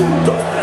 Juntos.